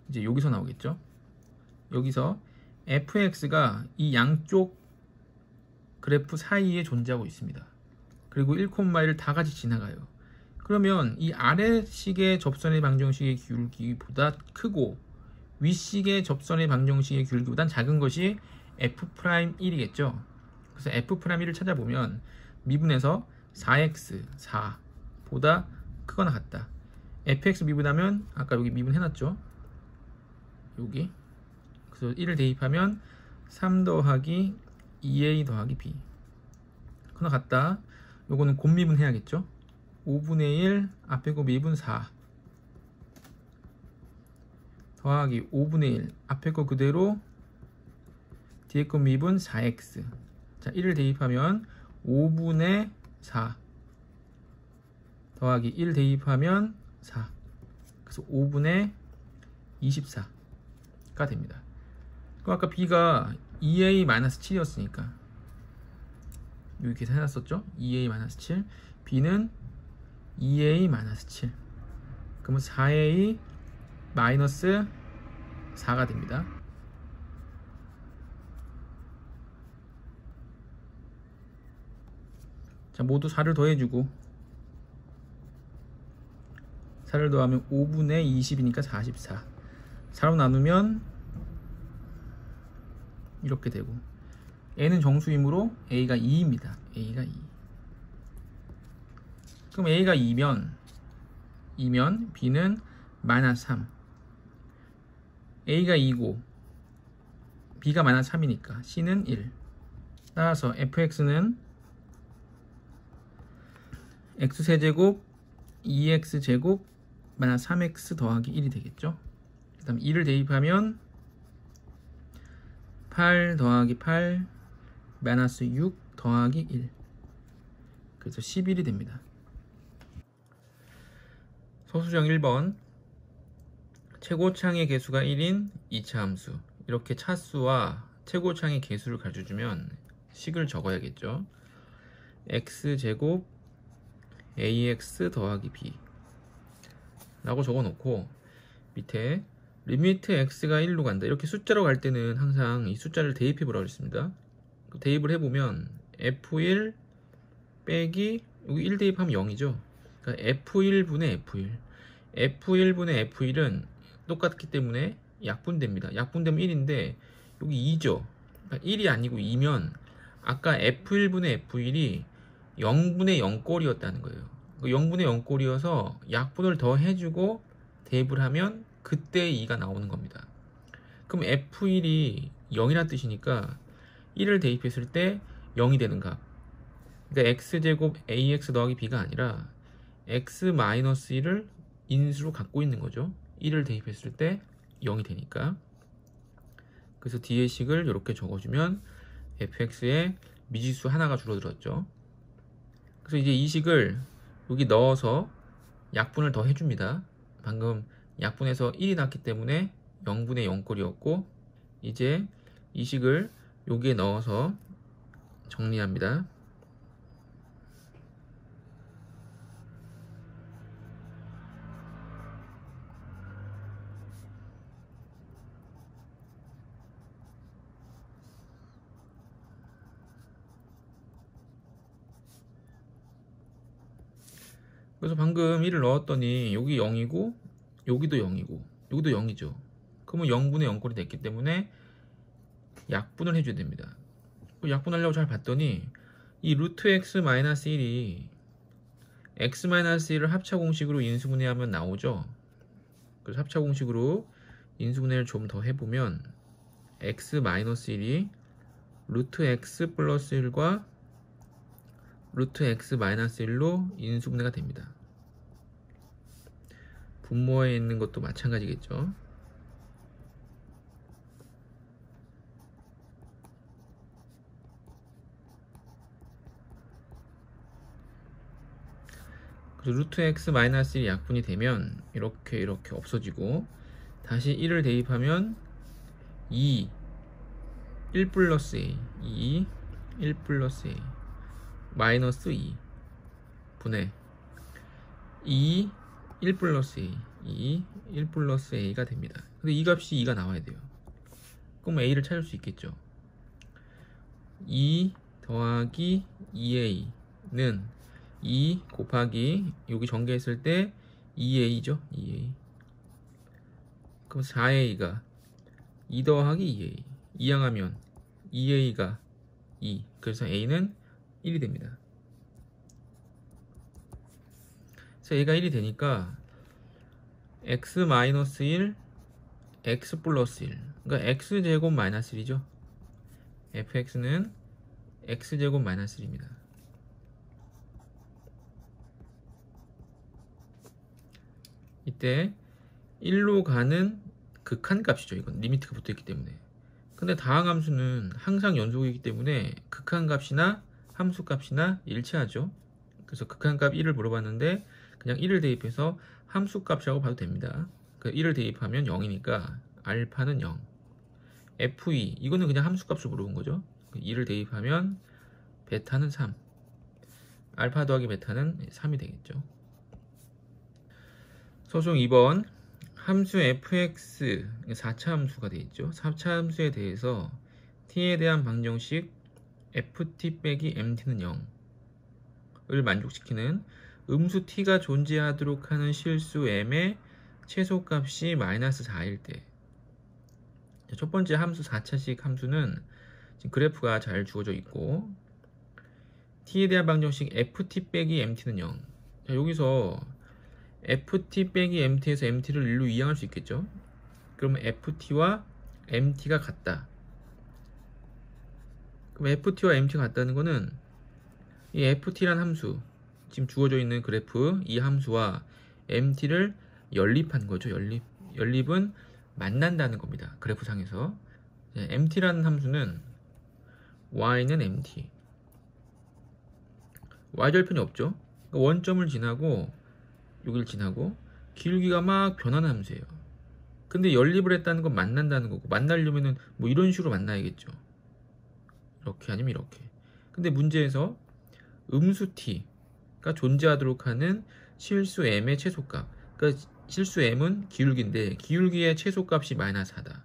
이제 여기서 나오겠죠? 여기서 fx가 이 양쪽 그래프 사이에 존재하고 있습니다. 그리고 1,1을 다 같이 지나가요. 그러면 이 아래식의 접선의 방정식의 기울기보다 크고 윗식의 접선의 방정식의 기울기보다 작은 것이 f'1이겠죠? 그래서 f'1을 찾아보면 미분에서 4x 4보다 크거나 같다. Fx 미분하면 아까 여기 미분 해놨죠? 여기. 그래서 1을 대입하면 3 더하기 2a 더하기 b. 크거나 같다. 요거는 곱미분 해야겠죠? 5분의 1 앞에 거 미분 4 더하기 5분의 1 앞에 거 그대로 뒤에 거 미분 4x 자 1을 대입하면 5분의 4 더하기 1 대입하면 4 그래서 5분의 24가 됩니다. 그럼 아까 b가 2a-7이었으니까 여기 계산해놨었죠? 2a-7 b는 2a-7 그러면 4a 마이너스 4가 됩니다. 자 모두 4를 더해주고 4를 더하면 5분의 20이니까 44 4로 나누면 이렇게 되고 n은 정수이므로 a가 2입니다. A가 2 그럼 a가 2면 2면 b는 마이너스 3 a가 2고 b가 마이너스 3이니까 c는 1 따라서 fx는 x세제곱 2x제곱 마이너스 3x 더하기 1이 되겠죠? 그 다음 2를 대입하면 8 더하기 8 마이너스 6 더하기 1 그래서 11이 됩니다. 서술형 1번. 최고차항의 계수가 1인 2차 함수. 이렇게 차수와 최고차항의 계수를 가르쳐주면 식을 적어야겠죠? X제곱 ax 더하기 b 라고 적어 놓고 밑에 limit x가 1로 간다. 이렇게 숫자로 갈 때는 항상 이 숫자를 대입해 보라고 했습니다. 대입을 해보면 f1 빼기 여기 1 대입하면 0이죠. 그러니까 f1분의 f1. f1분의 f1은 똑같기 때문에 약분됩니다. 약분되면 1인데 여기 2죠. 그러니까 1이 아니고 2면 아까 f1분의 f1이 0분의 0꼴이었다는 거예요 0분의 0꼴이어서 약분을 더 해주고 대입을 하면 그때 2가 나오는 겁니다. 그럼 F1이 0이라는 뜻이니까 1을 대입했을 때 0이 되는 값. 그러니까 x제곱 ax 더하기 b가 아니라 x-1을 인수로 갖고 있는 거죠. 1을 대입했을 때 0이 되니까. 그래서 뒤에 식을 이렇게 적어주면 fx의 미지수 하나가 줄어들었죠. 그래서 이제 이 식을 여기 넣어서 약분을 더 해줍니다. 방금 약분해서 1이 났기 때문에 0분의 0꼴이었고 이제 이 식을 여기에 넣어서 정리합니다. 그래서 방금 1을 넣었더니 여기 0이고 여기도 0이고 여기도 0이죠. 그러면 0분의 0꼴이 됐기 때문에 약분을 해줘야 됩니다. 약분하려고 잘 봤더니 이 루트 x 마이너스 1이 x 마이너스 1을 합차 공식으로 인수분해하면 나오죠. 그래서 합차 공식으로 인수분해를 좀 더 해보면 x-1이 루트 x 플러스 1과 루트 x 마이너스 1로 인수분해가 됩니다. 분모에 있는 것도 마찬가지겠죠. 그래서 루트 x 마이너스 1이 약분이 되면 이렇게 이렇게 없어지고 다시 1을 대입하면 2 1 플러스 a 2 1 플러스 a 마이너스 2 분의 2 1 플러스 a 2 1 플러스 a가 됩니다. 근데 이 값이 2가 나와야 돼요. 그럼 a를 찾을 수 있겠죠. 2 더하기 2a는 2 곱하기 여기 전개했을 때 2a죠. 2a. 그럼 4a가 2 더하기 2a. 이항하면 2a가 2. 그래서 a는 1이 됩니다. 그래서 a가 1이 되니까 x 마이너스 1 x 플러스 1 그러니까 x제곱 마이너스 1이죠. fx는 x제곱 마이너스 1입니다. 이때 1로 가는 극한 값이죠. 이건 리미트가 붙어 있기 때문에. 근데 다항 함수는 항상 연속이기 때문에 극한 값이나 함수 값이나 일치하죠. 그래서 극한 값 1을 물어봤는데 그냥 1을 대입해서 함수 값이라고 봐도 됩니다. 그 1을 대입하면 0이니까 알파는 0. F2 이거는 그냥 함수 값을 물어본 거죠. 2를 대입하면 베타는 3. 알파 더하기 베타는 3이 되겠죠. 소송 2번 함수 fx 4차 함수가 되어 있죠. 4차 함수에 대해서 t에 대한 방정식 ft 빼기 mt는 0을 만족시키는 음수 t가 존재하도록 하는 실수 m의 최소값이 마이너스 4일 때 첫 번째 함수 4차식 함수는 지금 그래프가 잘 주어져 있고 t에 대한 방정식 ft 빼기 mt는 0 자, 여기서 ft 빼기 mt에서 mt를 1로 이항할 수 있겠죠? 그러면 ft와 mt가 같다 ft와 mt가 같다는 거는 이 ft란 함수 지금 주어져 있는 그래프 이 함수와 mt를 연립한 거죠. 연립 연립은 만난다는 겁니다. 그래프 상에서. mt라는 함수는 y는 mt y절편이 없죠. 그러니까 원점을 지나고 여기를 지나고 기울기가 막 변하는 함수예요. 근데 연립을 했다는 건 만난다는 거고 만나려면은 뭐 이런 식으로 만나야겠죠. 이렇게 아니면 이렇게. 근데 문제에서 음수 t가 존재하도록 하는 실수 m의 최소값. 그러니까 실수 m은 기울기인데 기울기의 최소값이 마이너스 4다.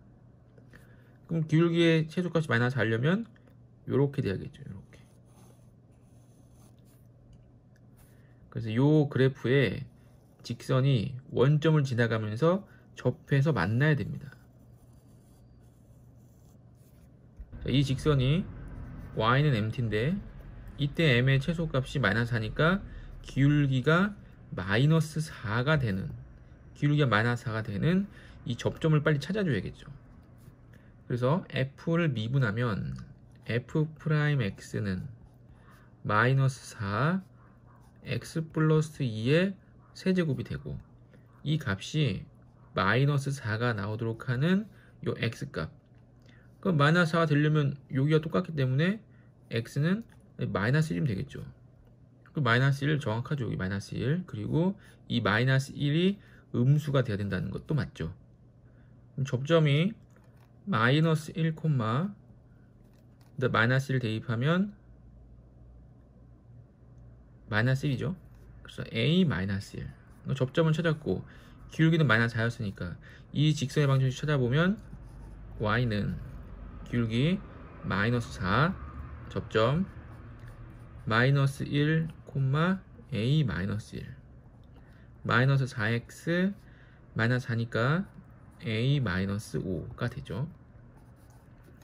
그럼 기울기의 최소값이 마이너스 4려면 이렇게 돼야겠죠. 이렇게. 그래서 이 그래프에 직선이 원점을 지나가면서 접해서 만나야 됩니다. 이 직선이 y는 mt인데 이때 m의 최소값이 마이너스 4니까 기울기가 마이너스 4가 되는 기울기가 마이너스 4가 되는 이 접점을 빨리 찾아줘야겠죠. 그래서 f를 미분하면 f 프라임 x는 마이너스 4 x 플러스 2의 세제곱이 되고 이 값이 마이너스 4가 나오도록 하는 요 x값 그럼 마이너스 4가 되려면 여기가 똑같기 때문에 x는 마이너스 1이면 되겠죠. 그 마이너스 1 정확하죠 여기 마이너스 1 그리고 이 마이너스 1이 음수가 돼야 된다는 것도 맞죠. 접점이 마이너스 1, 마이너스 1 대입하면 마이너스 1이죠. 그래서 a 마이너스 1 접점은 찾았고 기울기는 마이너스 4였으니까 이 직선의 방정식 찾아보면 y는 기울기 마이너스 4 접점 마이너스 1 콤마 a 마이너스 1 마이너스 4x 마이너스 4니까 a 마이너스 5가 되죠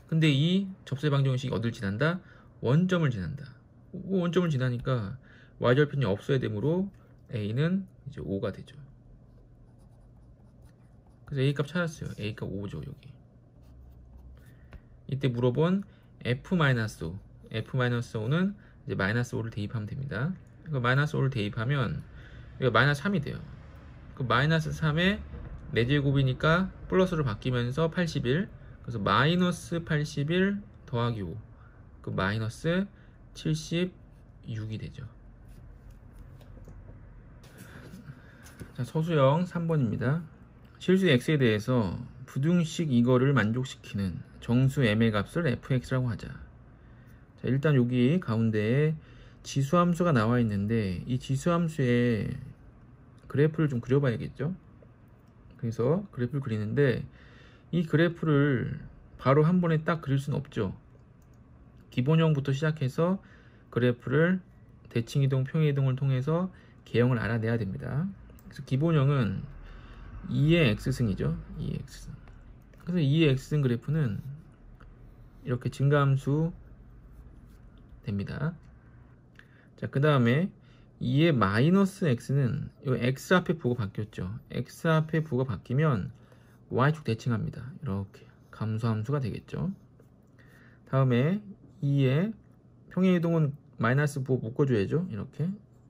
근데 이 접세 방정식이 어딜 지난다? 원점을 지난다 원점을 지나니까 y절편이 없어야 되므로 a는 이제 5가 되죠. 그래서 A 값 찾았어요. A 값 5죠, 여기. 이때 물어본 F-5, F-5는 이제 마이너스 5를 대입하면 됩니다. 그 마이너스 5를 대입하면 이거 마이너스 3이 돼요. 그 마이너스 3에 4제곱이니까 플러스로 바뀌면서 81 그래서 마이너스 81 더하기 5. 그 마이너스 76이 되죠. 자, 서수형 3번입니다. 실수 x에 대해서 부등식 이거를 만족시키는 정수 m의 값을 fx라고 하자. 자, 일단 여기 가운데에 지수함수가 나와 있는데 이 지수함수의 그래프를 좀 그려봐야겠죠. 그래서 그래프를 그리는데 이 그래프를 바로 한 번에 딱 그릴 수는 없죠. 기본형부터 시작해서 그래프를 대칭이동, 평행이동을 통해서 개형을 알아내야 됩니다. 그래서 기본형은 2의 x승이죠. 2의 x승. 그래서 2의 x승 그래프는 이렇게 증가함수 됩니다. 자, 그 다음에 2의 마이너스 x는 이 x 앞에 부가 바뀌었죠. x 앞에 부가 바뀌면 y축 대칭합니다. 이렇게 감소함수가 되겠죠. 다음에 2의 평행 이동은 마이너스 부 묶어줘야죠. 이렇게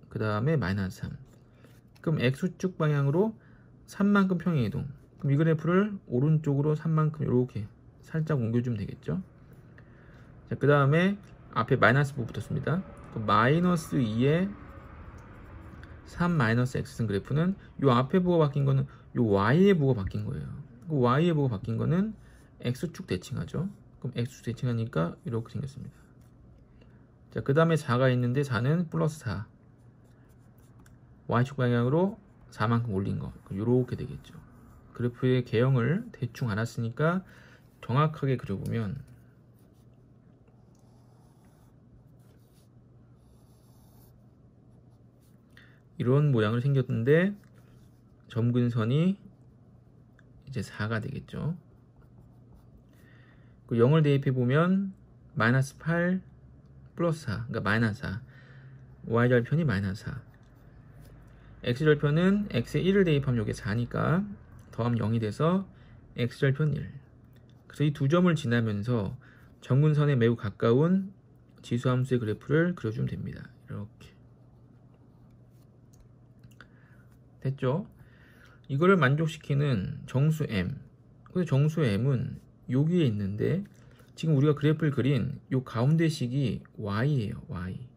그 다음에 마이너스 3 그럼 x축 방향으로 3만큼 평행 이동 그럼 이 그래프를 오른쪽으로 3만큼 이렇게 살짝 옮겨주면 되겠죠. 자, 그 다음에 앞에 마이너스 부 붙었습니다. 마이너스 2의 3 마이너스 x승 그래프는 이 앞에 부가 바뀐 거는 이 y의 부가 바뀐 거예요. 그 y의 부가 바뀐 거는 x축 대칭하죠. 그럼 x축 대칭하니까 이렇게 생겼습니다. 자, 그 다음에 4가 있는데 4는 플러스 4. y축 방향으로 4만큼 올린 거. 이렇게 되겠죠. 그래프의 개형을 대충 알았으니까 정확하게 그려보면 이런 모양을 생겼는데 점근선이 이제 4가 되겠죠. 그 0을 대입해 보면 마이너스 8 플러스 4, 그러니까 마이너스 4. y절편이 마이너스 4. x절편은 x에 1을 대입하면 이게 4니까 더하면 0이 돼서 x절편 1. 그래서 이 두 점을 지나면서 정근선에 매우 가까운 지수함수의 그래프를 그려주면 됩니다. 이렇게. 됐죠? 이거를 만족시키는 정수 m. 그래서 정수 m은 여기에 있는데 지금 우리가 그래프를 그린 요 가운데 식이 y예요. y.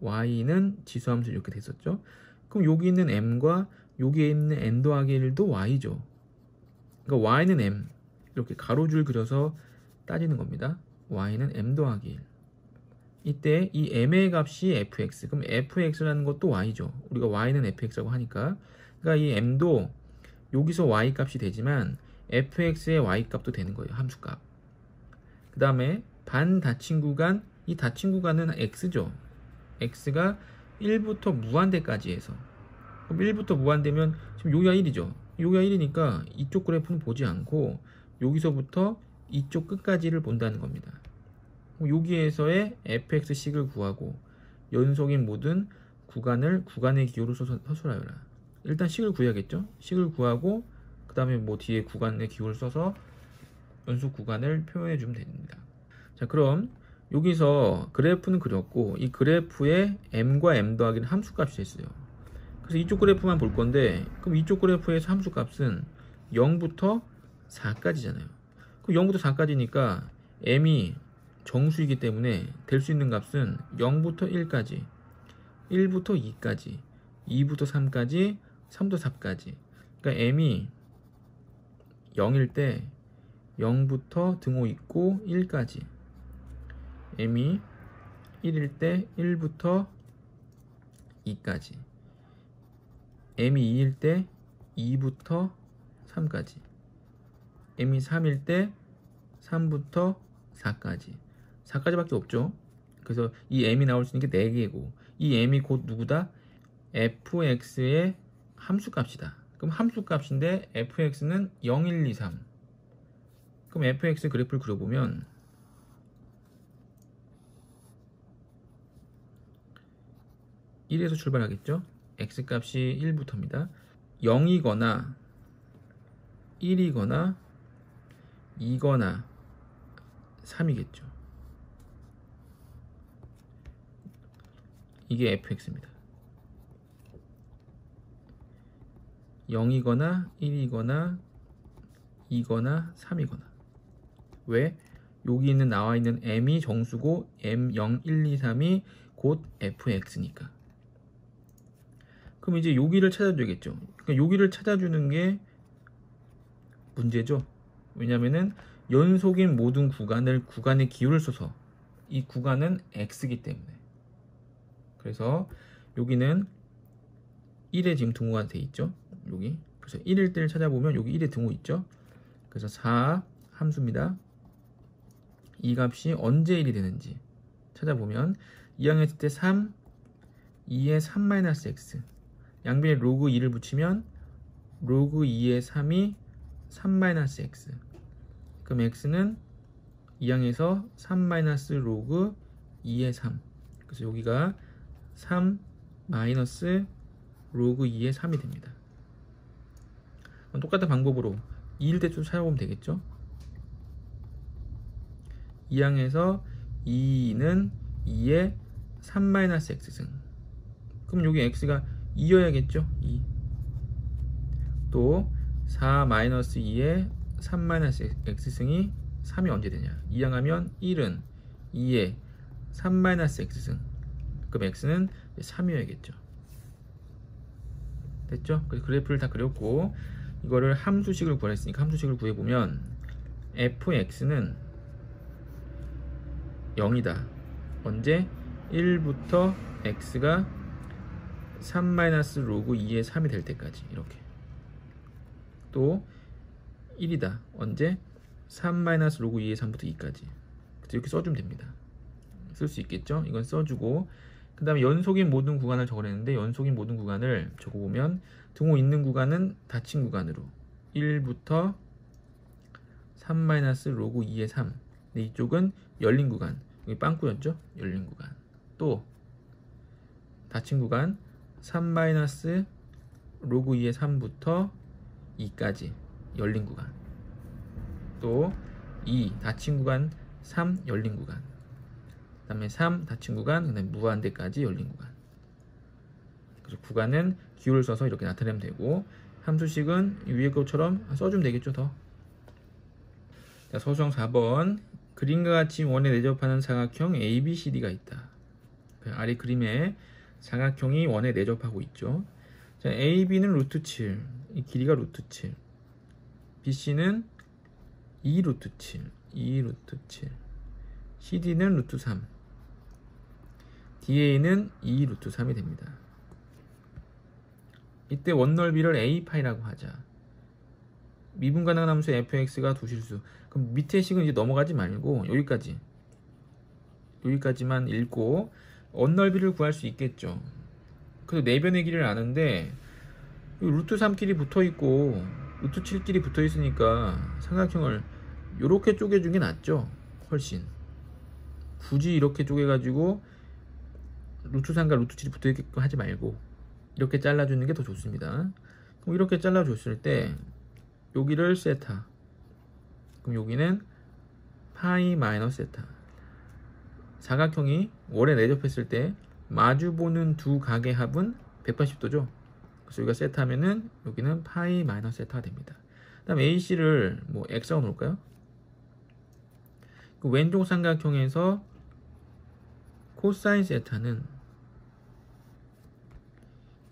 y는 지수함수 이렇게 됐었죠. 그럼 여기 있는 m과 여기에 있는 n 더하기 1도 y죠. 그러니까 y는 m 이렇게 가로줄 그려서 따지는 겁니다. y는 m 더하기 1. 이때 이 m의 값이 fx. 그럼 fx라는 것도 y죠. 우리가 y는 fx라고 하니까. 그러니까 이 m도 여기서 y 값이 되지만 fx의 y 값도 되는 거예요. 함수값. 그 다음에 반 닫힌 구간, 이 닫힌 구간은 x죠. x가 1부터 무한대까지 해서. 그럼 1부터 무한대면 지금 여기가 1이죠. 여기가 1이니까 이쪽 그래프는 보지 않고 여기서부터 이쪽 끝까지를 본다는 겁니다. 여기에서의 fx식을 구하고 연속인 모든 구간을 구간의 기호로 서술하여라. 일단 식을 구해야겠죠. 식을 구하고 그 다음에 뭐 뒤에 구간의 기호를 써서 연속 구간을 표현해 주면 됩니다. 자 그럼 여기서 그래프는 그렸고 이 그래프에 m과 m 더하기는 함수값이 됐어요. 그래서 이쪽 그래프만 볼 건데 그럼 이쪽 그래프에서 함수값은 0부터 4까지잖아요. 그럼 0부터 4까지니까 m이 정수이기 때문에 될 수 있는 값은 0부터 1까지, 1부터 2까지, 2부터 3까지, 3부터 4까지. 그러니까 m이 0일 때 0부터 등호 있고 1까지. m이 1일 때 1부터 2까지. m이 2일 때 2부터 3까지. m이 3일 때 3부터 4까지. 4까지밖에 없죠. 그래서 이 m이 나올 수 있는 게 4개고 이 m이 곧 누구다? fx의 함수값이다. 그럼 함수값인데 fx는 0, 1, 2, 3. 그럼 fx 그래프를 그려보면 (1에서) 출발하겠죠 x값이 1부터입니다 0이거나 1이거나 2거나 3이겠죠. 이게 fx입니다. 0이거나 1이거나 2거나 3이거나. 왜? 여기 있는 나와 있는 m이 정수고 m0, 1, 2, 3이 곧 fx니까. 그럼 이제 여기를 찾아줘야겠죠. 그러니까 여기를 찾아주는 게 문제죠. 왜냐면은 연속인 모든 구간을 구간의 기호를 써서 이 구간은 x이기 때문에 그래서 여기는 1에 지금 등호가 돼 있죠? 여기. 그래서 1일 때를 찾아보면 여기 1에 등호 있죠? 그래서 4 함수입니다. 이 값이 언제 1이 되는지 찾아보면 2항 했을 때 3, 2에 3-x 양변에 로그 2를 붙이면 로그 2에 3이 3-x 그럼 x는 2항에서 3 로그 2의 3 그래서 여기가 3 마이너스 로그 2의 3이 됩니다. 똑같은 방법으로 2일 때좀 찾아보면 되겠죠? 2항에서 2는 2의 3-x승. 그럼 여기 x가 2여야겠죠? 2. 또 4-2의 3-x승이 3이 언제 되냐? 2항하면 1은 2의 3-x승 그럼 x는 3이어야겠죠 됐죠? 그래프를 다 그렸고 이거를 함수식을 구했으니까 함수식을 구해보면 fx는 0이다. 언제? 1부터 x가 3 로그 2의 3이 될 때까지 이렇게 또 1이다. 언제? 3 로그 2의 3부터 2까지 이렇게 써주면 됩니다. 쓸 수 있겠죠? 이건 써주고 그 다음에 연속인 모든 구간을 적으랬는데 연속인 모든 구간을 적어보면 등호 있는 구간은 닫힌 구간으로 1부터 3 로그 2의 3 근데 이쪽은 열린 구간. 여기 빵꾸였죠? 열린 구간. 또 닫힌 구간 3 로그 2의 3부터 2까지 열린 구간. 또 2 닫힌 구간 3 열린 구간. 그 다음에 3 닫힌 구간 그 다음에 무한대까지 열린 구간 그래서 구간은 기호를 써서 이렇게 나타내면 되고 함수식은 위에 것처럼 써주면 되겠죠 더 자, 서수형 4번 그림과 같이 원에 내접하는 사각형 ABCD가 있다. 그 아래 그림에 사각형이 원에 내접하고 있죠. 자, AB는 루트 7, 이 길이가 루트 7. BC는 2 루트 7, 2 루트 7. CD는 루트 3. DA는 2 루트 3이 됩니다. 이때 원넓이를 A파이라고 하자. 미분 가능한 함수 fx가 두 실수. 그럼 밑에 식은 이제 넘어가지 말고 여기까지 여기까지만 읽고 언넓이를 구할 수 있겠죠. 그래서 내변의 길이를 아는데 루트 3끼리 붙어 있고 루트 7끼리 붙어 있으니까 삼각형을 이렇게 쪼개준 게 낫죠. 훨씬. 굳이 이렇게 쪼개가지고 루트 3과 루트 7이 붙어 있게끔 하지 말고 이렇게 잘라주는 게 더 좋습니다. 그럼 이렇게 잘라줬을 때 여기를 세타 그럼 여기는 파이 마이너스 세타 사각형이 원에 내접했을 때 마주보는 두 각의 합은 180도죠 그래서 여기가 세타면은 여기는 파이 마이너스 세타가 됩니다 그 다음 AC를 뭐 X하고 놓을까요? 그 왼쪽 삼각형에서 코사인 세타는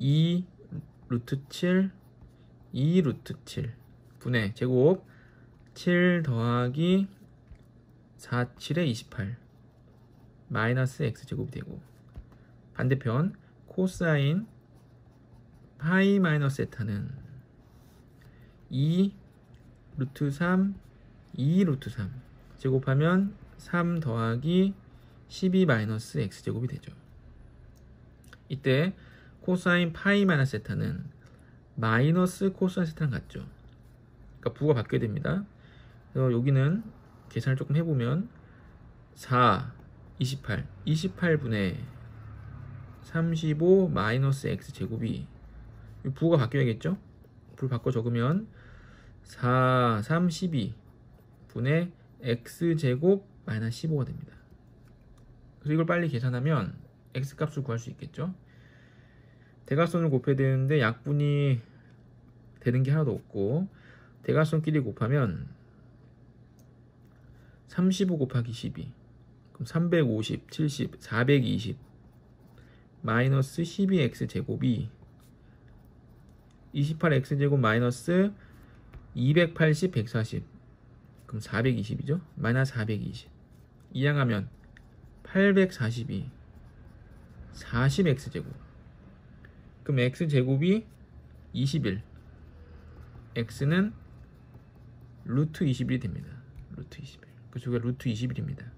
2 루트 7 2 루트 7 분의 제곱 7 더하기 4, 7에 28 마이너스 x제곱이 되고 반대편 코사인 파이 마이너스 세타는 2 루트 3 2 루트 3 제곱하면 3 더하기 12 마이너스 x제곱이 되죠. 이때 코사인 파이 마이너스 세타는 마이너스 코사인 세타랑 같죠 그러니까 부호가 바뀌어야 됩니다 그래서 여기는 계산을 조금 해보면 4, 28, 28분의 35 마이너스 x 제곱이 부호가 바뀌어야겠죠? 부를 바꿔 적으면 4, 3, 12 분의 x제곱 마이너스 15가 됩니다. 그래서 이걸 빨리 계산하면 x값을 구할 수 있겠죠. 대각선을 곱해야 되는데 약분이 되는 게 하나도 없고 대각선끼리 곱하면 35 곱하기 12 그럼 350, 70, 420 마이너스 12x 제곱이 28x 제곱 마이너스 280, 140 그럼 420이죠? 마이너스 420 이항하면 842 40x 제곱 그럼 x 제곱이 21 x는 루트 21이 됩니다. 루트 21 그래서 이게 루트 21입니다.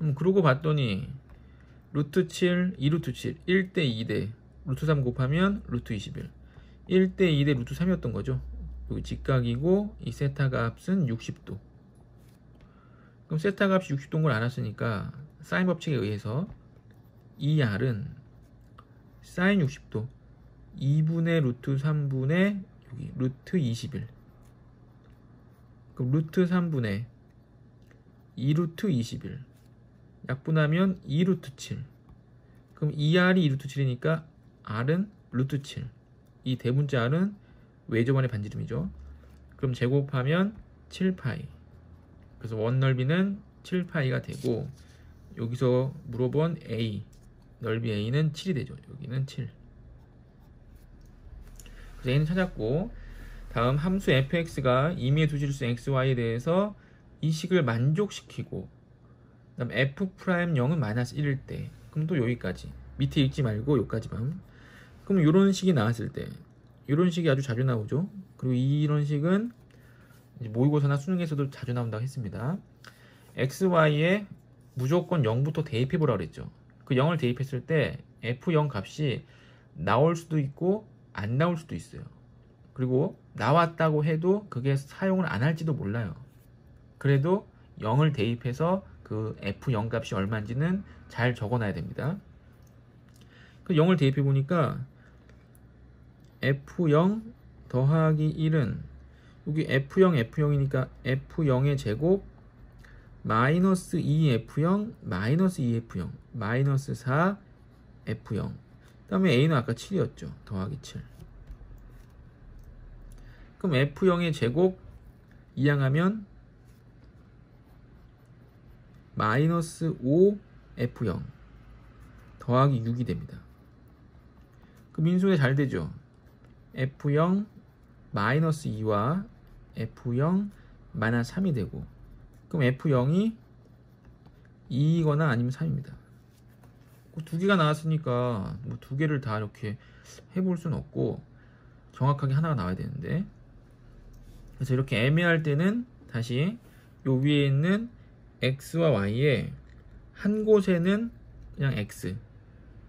음, 그러고 봤더니 루트 7, 2루트 7, 1대 2대 루트 3 곱하면 루트 21 1대 2대 루트 3이었던 거죠. 여기 직각이고 이 세타 값은 60도. 그럼 세타 값이 60도인 걸 알았으니까 사인 법칙에 의해서 이 R은 사인 60도. 2분의 루트 3분의 여기 루트 21 그럼 루트 3분의 2루트 21 약분하면 2루트 7 그럼 2R이 2루트 7이니까 R은 루트 7이 대문자 R은 외접안의 반지름이죠. 그럼 제곱하면 7파이. 그래서 원 넓이는 7파이가 되고 여기서 물어본 A 넓이 A는 7이 되죠. 여기는 7 그래서 A는 찾았고 다음 함수 fx가 임의의 두 실수 xy에 대해서 이 식을 만족시키고 그다음 f 프라임 0은 마이너스 1일 때. 그럼 또 여기까지. 밑에 읽지 말고 여기까지만. 그럼 이런 식이 나왔을 때. 이런 식이 아주 자주 나오죠. 그리고 이런 식은 모의고사나 수능에서도 자주 나온다고 했습니다. xy에 무조건 0부터 대입해 보라 그랬죠 그 0을 대입했을 때 f0 값이 나올 수도 있고 안 나올 수도 있어요. 그리고 나왔다고 해도 그게 사용을 안 할지도 몰라요. 그래도 0을 대입해서 그 f0 값이 얼마인지는 잘 적어놔야 됩니다. 그 0을 대입해 보니까 f0 더하기 1은 여기 f0 f0이니까 f0의 제곱 마이너스 2f0 마이너스 2f0 마이너스 4 f0 그 다음에 a는 아까 7이었죠. 더하기 7 그럼 f0의 제곱 이항하면 마이너스 5 f0 더하기 6이 됩니다. 그 민수에 잘 되죠? f0 마이너스 2와 f0 마이너스 3이 되고 그럼 f0이 2이거나 아니면 3입니다. 두 개가 나왔으니까 뭐 두 개를 다 이렇게 해볼 수는 없고 정확하게 하나가 나와야 되는데. 그래서 이렇게 애매할 때는 다시 요 위에 있는 x와 y에 한 곳에는 그냥 x.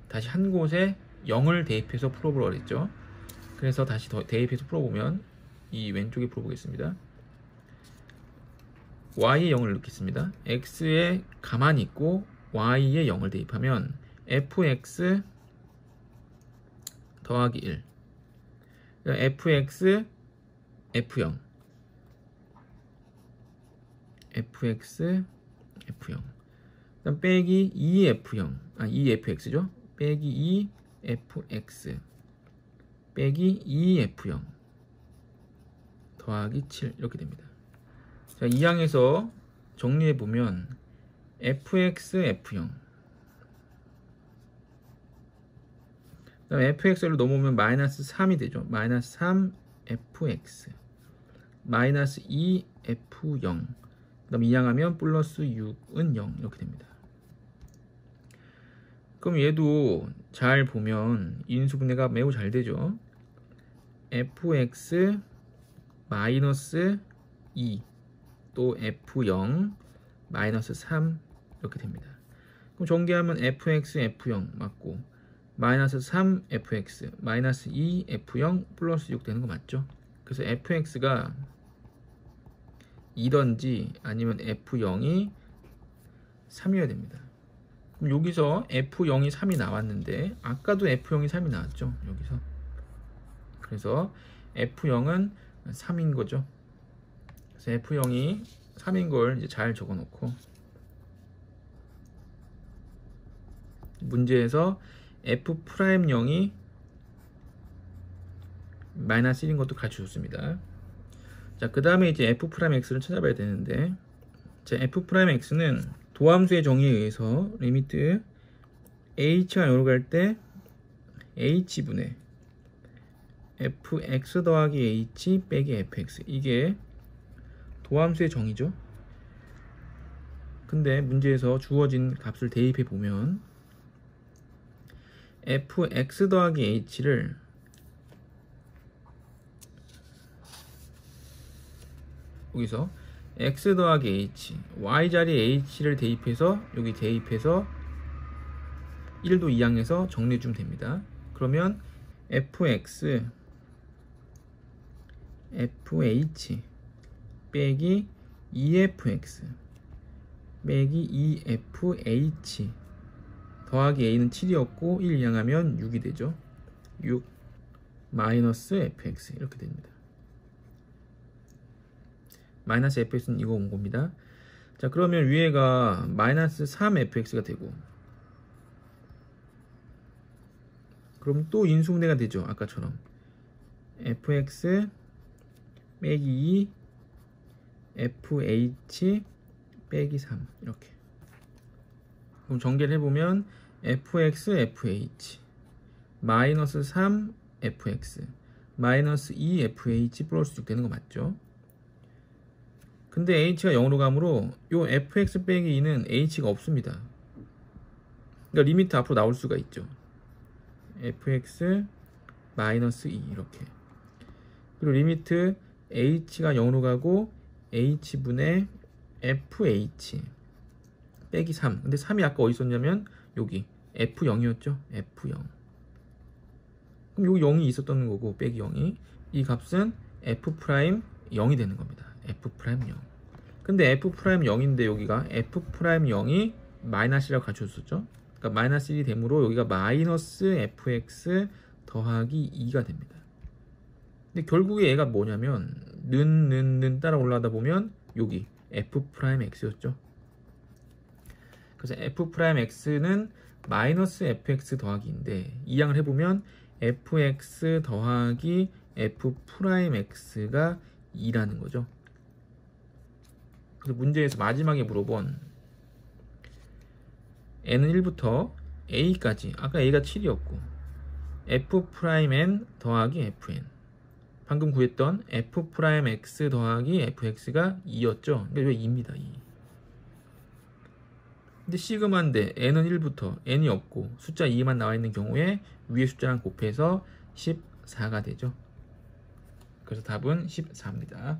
다시 한 곳에 0을 대입해서 풀어보라 그랬죠. 그래서 다시 더 대입해서 풀어보면 이 왼쪽에 풀어보겠습니다 y에 0을 넣겠습니다. x에 가만히 있고 y에 0을 대입하면 fx 더하기 1 fx f0 fx f0 그다음 빼기 2f0 아 2fx죠? 빼기 2fx 빼기 2f0 더하기 7 이렇게 됩니다 자, 이 항에서 정리해 보면 fx f0 그다음 fx로 넘어오면 마이너스 3이 되죠. 마이너스 3 fx 마이너스 2 f0 그다음 이항하면 플러스 6은 0 이렇게 됩니다. 그럼 얘도 잘 보면 인수분해가 매우 잘 되죠. fx 마이너스 2 또 f0 마이너스 3 이렇게 됩니다. 그럼 전개하면 fx f0 맞고 마이너스 3 fx 마이너스 2 f0 플러스 6 되는 거 맞죠? 그래서 fx가 2던지 아니면 f0이 3이어야 됩니다. 그럼 여기서 f0이 3이 나왔는데 아까도 f0이 3이 나왔죠? 여기서 그래서 F0은 3인 거죠. F0이 3인 걸 이제 잘 적어 놓고 문제에서 F'0이 마이너스 1인 것도 가르쳐 줬습니다. 자, 그 다음에 이제 F'X를 찾아봐야 되는데 자, F'X는 도함수의 정의에 의해서 limit H가 0로 갈 때 H분의 fx 더하기 h 빼기 fx 이게 도함수의 정의죠. 근데 문제에서 주어진 값을 대입해 보면 fx 더하기 h를 여기서 x 더하기 h y 자리에 h를 대입해서 여기 대입해서 1도 2항에서 정리해 주면 됩니다. 그러면 fx fh 빼기 efx 빼기 efh 더하기 a는 7이었고 1 이항하면 6이 되죠. 6 마이너스 fx 이렇게 됩니다. 마이너스 fx는 이거 온 겁니다. 자 그러면 위에가 마이너스 3fx가 되고 그럼 또 인수분해가 되죠. 아까처럼 fx 빼기 2 fh 빼기 3 이렇게 그럼 전개를 해보면 fx fh 마이너스 3 fx 마이너스 2 fh 플러스 6 되는 거 맞죠? 근데 h가 0으로 가므로 요 fx 빼기 2는 h가 없습니다. 그러니까 limit 앞으로 나올 수가 있죠. fx 마이너스 2 이렇게 그리고 limit h가 0으로 가고 h분의 fh 빼기 3 근데 3이 아까 어디 있었냐면 여기. F0이었죠? F0 그럼 여기 0이 있었던 거고 빼기 0이. 이 값은 f'0이 되는 겁니다. F'0 근데 f'0인데 여기가 f'0이 마이너스라고 가르쳐줬었죠? 그러니까 마이너스 1이 되므로 여기가 마이너스 fx 더하기 2가 됩니다. 근데 결국에 얘가 뭐냐면 는, 는, 는 따라 올라가다 보면 여기 f'x였죠. 그래서 f'x는 마이너스 fx 더하기인데 이항을 해보면 fx 더하기 f'x가 2라는 거죠. 그래서 문제에서 마지막에 물어본 n은 1부터 a까지 아까 a가 7이었고 f'n 더하기 fn 방금 구했던 f'x 더하기 fx가 2였죠. 근데 왜 2입니다. 2. 근데 시그마인데 n은 1부터 n이 없고 숫자 2만 나와 있는 경우에 위에 숫자랑 곱해서 14가 되죠. 그래서 답은 14입니다.